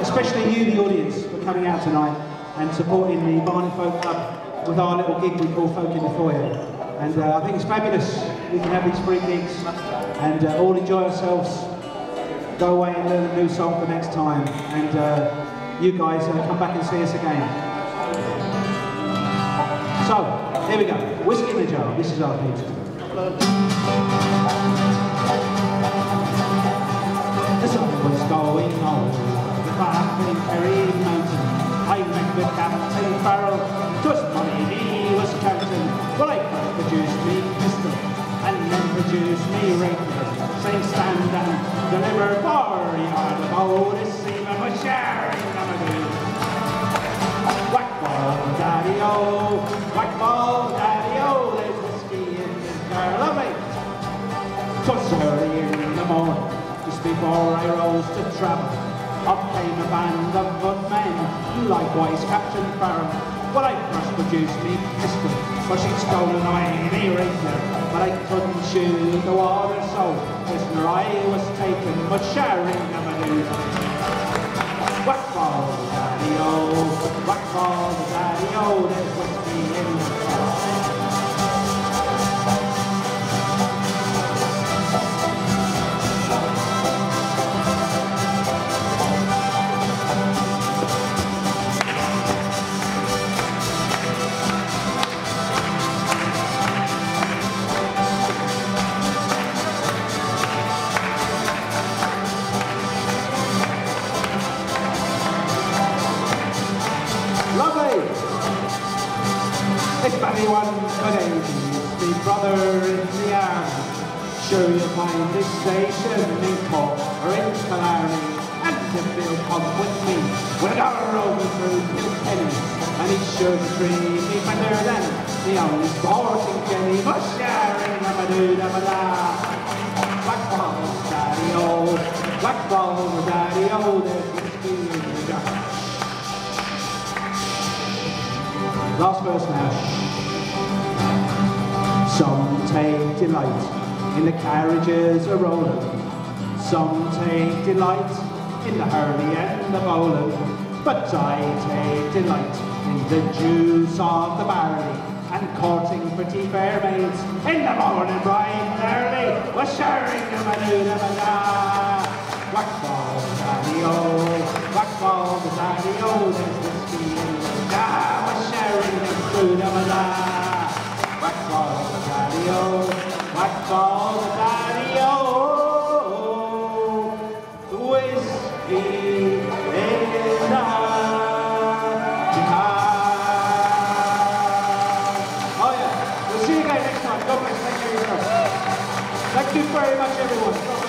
especially you, the audience, for coming out tonight and supporting the Barnet Folk Club with our little gig we call Folk in the Foyer. And uh, I think it's fabulous. We can have these free gigs and uh, all enjoy ourselves. Go away and learn a new song for next time. And uh, you guys uh, come back and see us again. So, here we go. Whiskey in the jar. This is our theme. The sun was going over the Clapham Kerry mountain. I met with Captain Farrell, just money he was counting. Well, I produced me pistol, and then produced me rapier. Saying stand and deliver for yard of old this seaman was sharing Namadoo. Whack ball, daddy-o, whack ball, daddy-o, there's whiskey in this car, lovely. Twas early in the morning, just before I rose to travel. Up came a band of good men, likewise Captain Farrell. Well, I first produced me pistol, for she'd stolen away me rapier. But I couldn't shoot the water, so prisoner I was taken, but sharing of a new. Whack ball, daddy-o, whack ball, Could aid me, brother in the army. Sure you'll find this station in Cork or in Killarney. And if they'll come with me, we'll go over through Kilkenny. And sure to treat me better than the only sporting Jenny. But sharing a do them a da. Black balls, daddy-o, oh, black balls, daddy-o, oh, there's the jar. Last verse now. Some take delight in the carriages a rolling. Some take delight in the hurly and the bowling. But I take delight in the juice of the barley and courting pretty fair maids in the morning bright and early. Was sharing them a do them a da. Black ball, daddy-o, oh. black ball, daddy-o, oh. there's whiskey in the jar. Was sharing them through them a daddy-o, black ball, daddy-o, whiskey in the jar. Ah. Oh yeah, we'll see you next time. Thank you very much. Everyone.